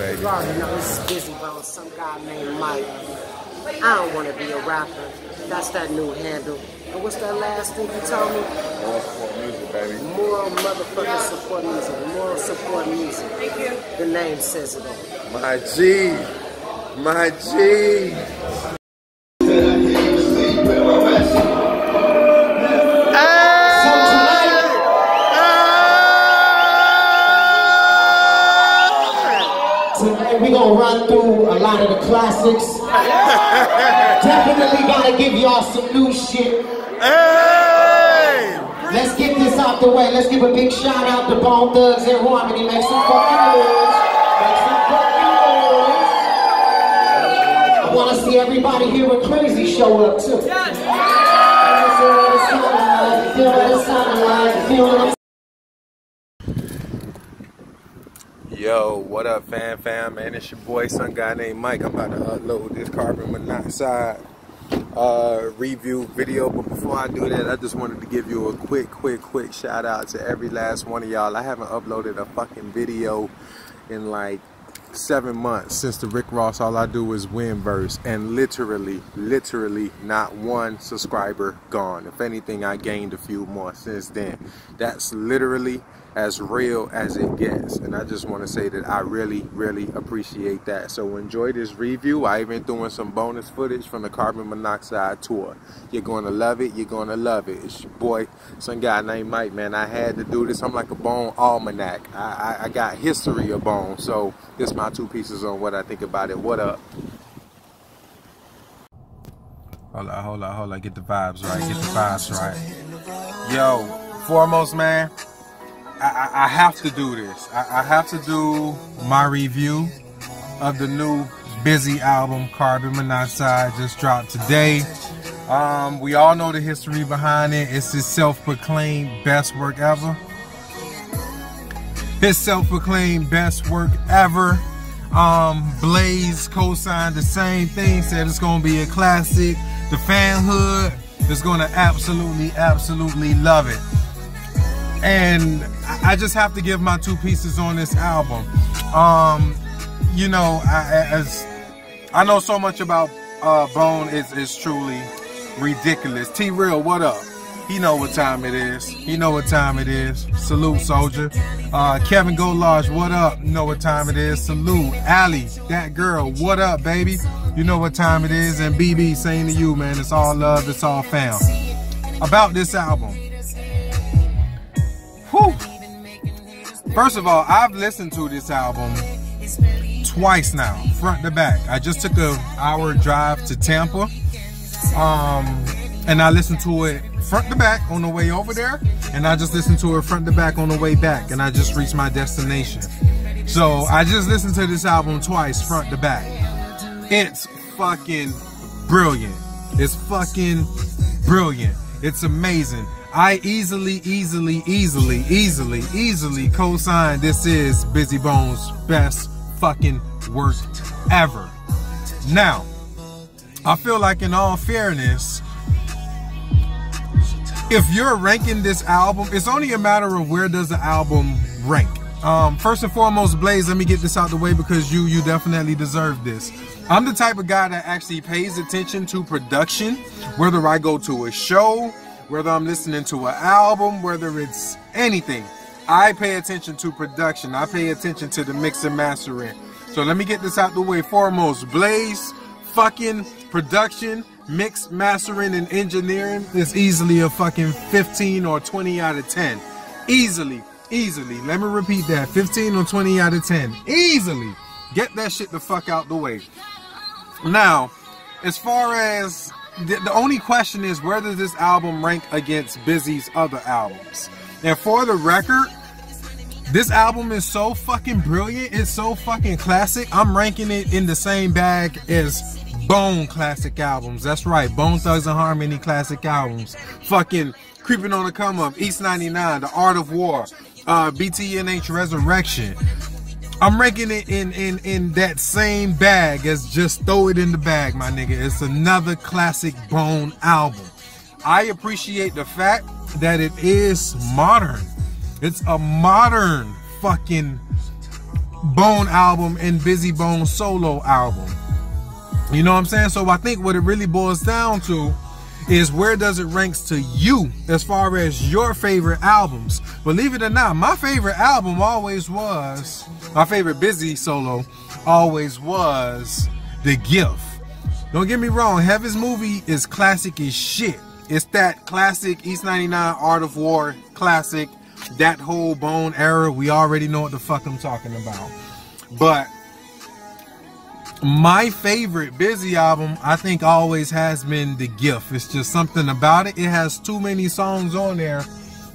baby. You already know this is Bizzy Bone, some guy named Mike. I don't want to be a rapper. That's that new handle. And what's that last thing you told me? More support music, baby. Moral motherfucking support music. Moral support music. Thank you. The name says it all. My G. My G. lot of the classics. Definitely gotta give y'all some new shit. Hey! Let's get this out the way. Let's give a big shout out to Bone Thugs and Harmony. Make some fucking noise. Make some fucking noise. I wanna see everybody here with Crazy show up too. Feel what it sound like, feel what it sound like, feel what it Yo, what up, fam, fam, man? It's your boy, some guy named Mike. I'm about to upload this carbon monoxide uh, review video. But before I do that, I just wanted to give you a quick, quick, quick shout out to every last one of y'all. I haven't uploaded a fucking video in like seven months since the Rick Ross All I Do Is Win verse, and literally, literally, not one subscriber gone. If anything, I gained a few more since then. That's literally as real as it gets, and I just want to say that I really, really appreciate that. So enjoy this review. I even threw in some bonus footage from the Carbon Monoxide tour. You're going to love it. You're going to love it. It's your boy, some guy named Mike. Man, I had to do this. I'm like a bone almanac. I, I, I got history of bone, so this my two pieces on what I think about it. What up? Hold on, hold on, hold on. Get the vibes right. Get the vibes right. Yo, foremost, man, I, I, I have to do this. I, I have to do my review of the new Bizzy album, Carbon Monoxide, just dropped today. Um, we all know the history behind it. It's his self-proclaimed best work ever. His self-proclaimed best work ever. Um, Blais co-signed the same thing, said it's gonna be a classic. The fanhood is gonna absolutely, absolutely love it. And I just have to give my two pieces on this album. Um, you know, I, as I know so much about uh, Bone is is truly ridiculous. T Real, what up? He know what time it is. He know what time it is. Salute, soldier. Uh, Kevin Golage, what up? You know what time it is. Salute. Ali, that girl, what up, baby? You know what time it is. And BB, saying to you, man, it's all love, it's all found. About this album. Whew. First of all, I've listened to this album twice now, front to back. I just took a hour drive to Tampa, um, and I listened to it front to back on the way over there, and I just listened to it front to back on the way back, and I just reached my destination. So I just listened to this album twice, front to back. It's fucking brilliant. It's fucking brilliant. It's amazing. I easily, easily, easily, easily, easily co-sign this is Bizzy Bones' best fucking work ever. Now, I feel like in all fairness, if you're ranking this album, it's only a matter of where does the album rank. Um, first and foremost, Blais, let me get this out the way because you you definitely deserve this. I'm the type of guy that actually pays attention to production, whether I go to a show, whether I'm listening to an album, whether it's anything. I pay attention to production. I pay attention to the mix and mastering. So let me get this out the way. Foremost, Blais, fucking production, mix, mastering, and engineering is easily a fucking 15 or 20 out of 10. Easily, easily. Let me repeat that. 15 or 20 out of 10. Easily. Get that shit the fuck out the way. Now, as far as the, the only question is where does this album rank against Bizzy's other albums? And for the record, this album is so fucking brilliant. It's so fucking classic. I'm ranking it in the same bag as Bone classic albums. That's right, Bone Thugs and Harmony classic albums. Fucking Creeping on the Come Up, East 99, The Art of War, uh, BTNH Resurrection. I'm ranking it in, in, in that same bag as just throw it in the bag, my nigga. It's another classic Bone album. I appreciate the fact that it is modern. It's a modern fucking Bone album and Busy Bone solo album. You know what I'm saying? So I think what it really boils down to is where does it ranks to you as far as your favorite albums. Believe it or not, my favorite album always was, my favorite Bizzy solo always was The Gift. Don't get me wrong, Heaven'z Movie is classic as shit. It's that classic East 99 Art of War classic, that whole bone era. We already know what the fuck I'm talking about. But my favorite Bizzy album, I think always has been The Gift. It's just something about it. It has too many songs on there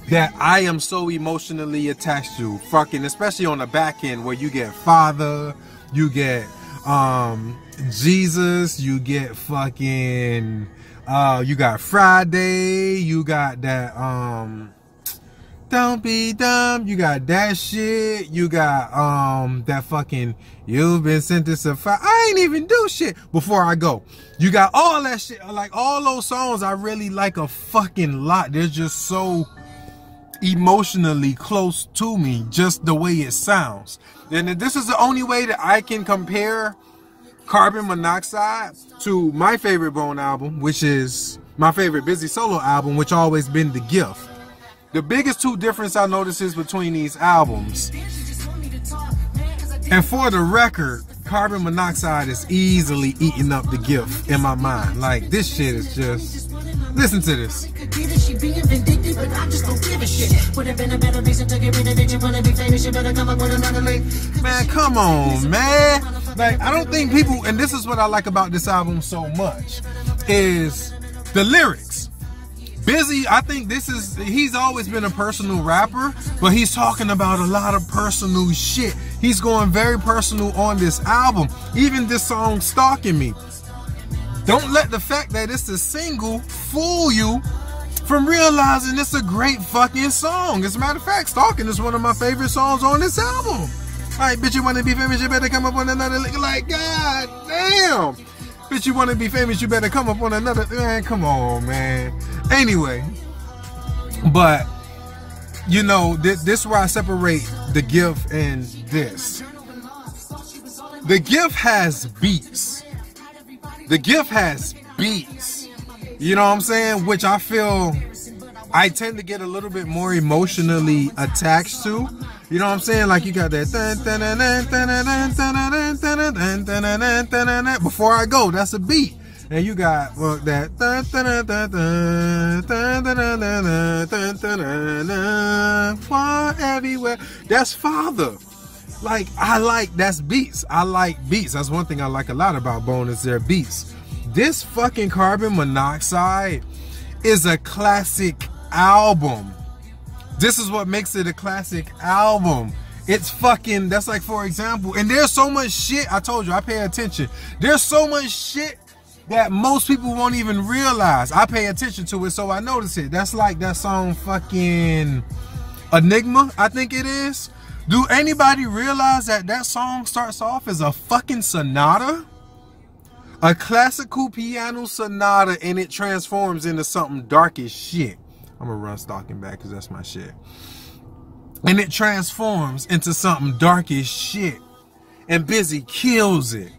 that I am so emotionally attached to. Fucking, especially on the back end where you get Father, you get um Jesus, you get fucking uh you got Friday, you got that um don't be dumb. You got that shit. You got um that fucking you've been sentenced to fire. I ain't even do shit before I go. You got all that shit. Like all those songs I really like a fucking lot. They're just so emotionally close to me, just the way it sounds. And this is the only way that I can compare Carbon Monoxide to my favorite Bone album, which is my favorite Bizzy solo album, which always been The Gift. The biggest two difference I notice is between these albums. And for the record, carbon monoxide is easily eating up the gift in my mind. Like this shit is just listen to this. Man, come on, man. Like I don't think people and this is what I like about this album so much is the lyrics. Bizzy, I think this is, he's always been a personal rapper, but he's talking about a lot of personal shit. He's going very personal on this album. Even this song, Stalking Me. Don't let the fact that it's a single fool you from realizing it's a great fucking song. As a matter of fact, Stalking is one of my favorite songs on this album. Alright, bitch, you wanna be famous, you better come up on another, like, god damn. Bitch, you wanna be famous, you better come up on another, man, come on, man. Anyway, but you know, this, this is where I separate the gift and this. The gift has beats. The gift has beats. You know what I'm saying? Which I feel I tend to get a little bit more emotionally attached to. You know what I'm saying? Like you got that before I go, that's a beat. And you got well, that for everywhere. That's father. Like I like that's beats. I like beats. That's one thing I like a lot about Bone is their beats. This fucking carbon monoxide is a classic album. This is what makes it a classic album. It's fucking, that's like, for example, and there's so much shit, I told you, I pay attention. There's so much shit that most people won't even realize. I pay attention to it, so I notice it. That's like that song fucking Enigma, I think it is. Do anybody realize that that song starts off as a fucking sonata? A classical piano sonata and it transforms into something dark as shit. I'm gonna run stalking back because that's my shit. And it transforms into something dark as shit. And Bizzy kills it.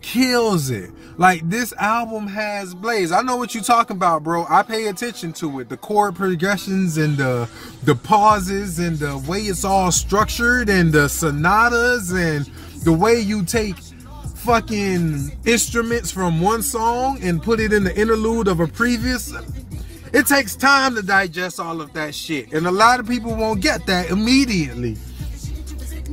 Kills it. Like this album has Blais. I know what you're talking about, bro. I pay attention to it. The chord progressions and the the pauses and the way it's all structured and the sonatas and the way you take fucking instruments from one song and put it in the interlude of a previous it takes time to digest all of that shit. And a lot of people won't get that immediately.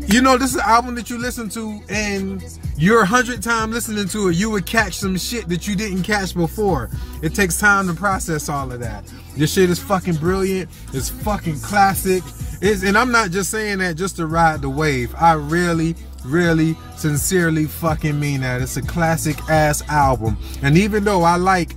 You know, this is an album that you listen to and you're a hundred times listening to it, you would catch some shit that you didn't catch before. It takes time to process all of that. This shit is fucking brilliant. It's fucking classic. It's, and I'm not just saying that just to ride the wave. I really, really, sincerely fucking mean that. It's a classic ass album. And even though I like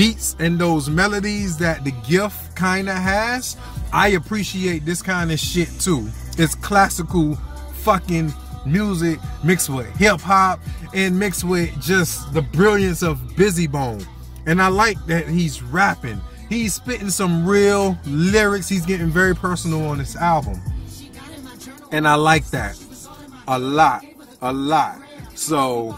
beats and those melodies that the gift kind of has, I appreciate this kind of shit too. It's classical fucking music mixed with hip hop and mixed with just the brilliance of Bizzy Bone. And I like that he's rapping. He's spitting some real lyrics. He's getting very personal on this album. And I like that. a lot, a lot. So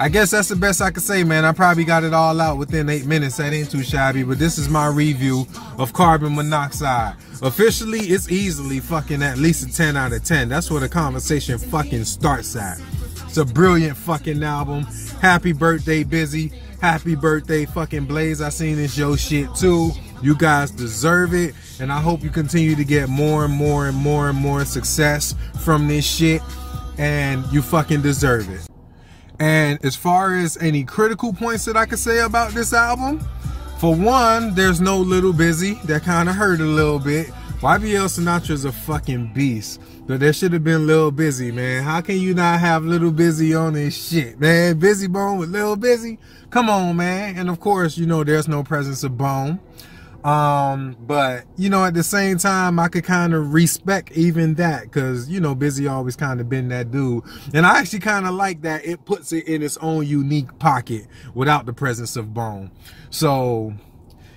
I guess that's the best I could say, man. I probably got it all out within eight minutes. That ain't too shabby, but this is my review of Carbon Monoxide. Officially, it's easily fucking at least a 10 out of 10. That's where the conversation fucking starts at. It's a brilliant fucking album. Happy birthday, Bizzy. Happy birthday, fucking Blais. I seen this yo shit too. You guys deserve it. And I hope you continue to get more and more and more and more success from this shit. And you fucking deserve it. And as far as any critical points that I could say about this album, for one, there's no Little Bizzy. That kind of hurt a little bit. YBL Sinatra's a fucking beast. But there should have been Little Bizzy, man. How can you not have Little Bizzy on this shit, man? Bizzy Bone with Little Bizzy? Come on, man. And of course, you know, there's no presence of Bone. Um, but you know, at the same time, I could kind of respect even that because you know, Bizzy always kind of been that dude, and I actually kind of like that it puts it in its own unique pocket without the presence of Bone. So,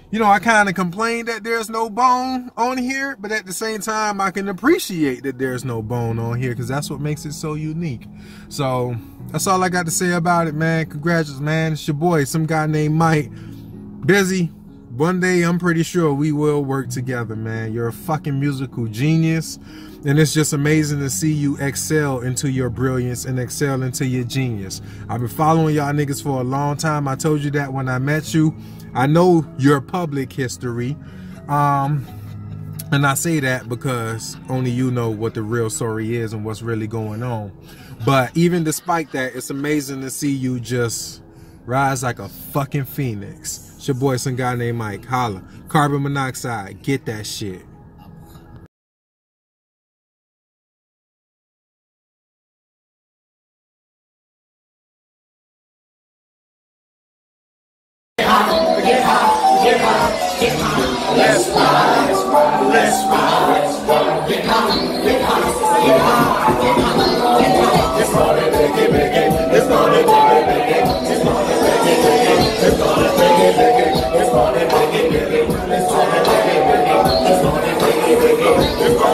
you know, I kind of complain that there's no Bone on here, but at the same time, I can appreciate that there's no Bone on here because that's what makes it so unique. So that's all I got to say about it, man. Congratulations, man. It's your boy, some guy named Mike. Bizzy one day I'm pretty sure we will work together, man. You're a fucking musical genius. And it's just amazing to see you excel into your brilliance and excel into your genius. I've been following y'all niggas for a long time. I told you that when I met you. I know your public history. Um, and I say that because only you know what the real story is and what's really going on. But even despite that, it's amazing to see you just rise like a fucking phoenix. It's your boy, some guy named Mike. Holla. Carbon monoxide. Get that shit. Let's ride, let's ride.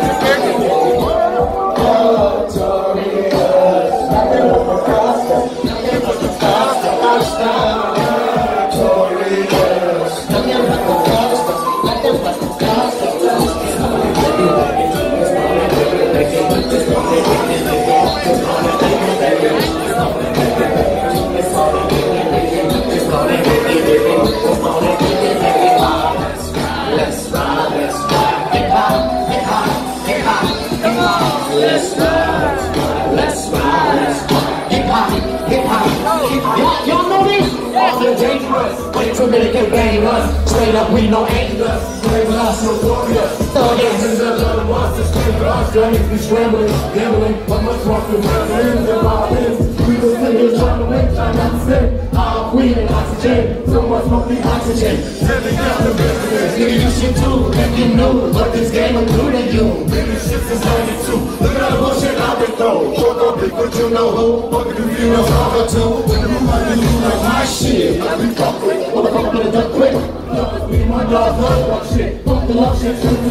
all dangerous. Wait till minute can bang us. Straight up, we no anger. Brave us, no warrior. Thug ass in the little ones. Strength for us, be scrambling, gambling. But much more to run than our is. We just sit here trying to win, trying to understand. Our queen and oxygen. So much more the oxygen. Living down the business. Nigga, you shit too. If you knew what this game would do to you. Nigga, shit is 92. Look at the bullshit I've been through. Fuck up, but you know who. Fuck if you know how to. When the money, you like my shit. I be fuck You gonna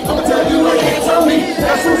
I'ma tell you, I can't tell me. That's